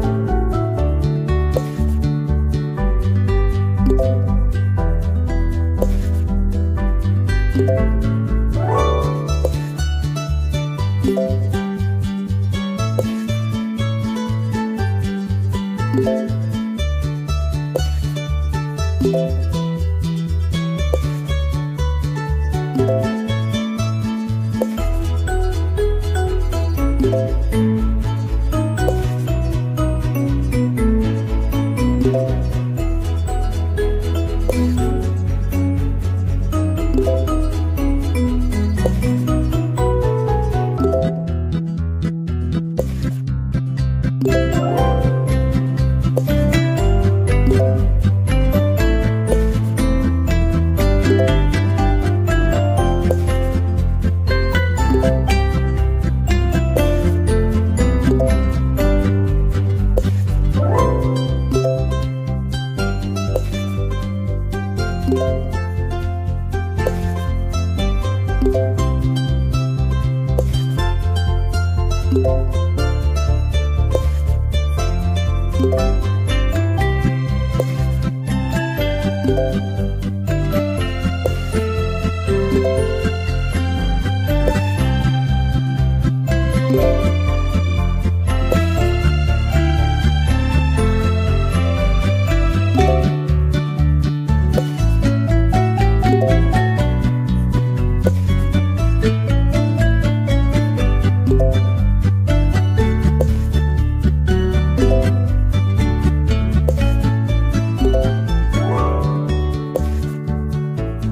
Bye.